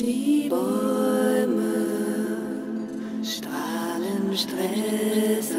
Die Bäume strahlen Stress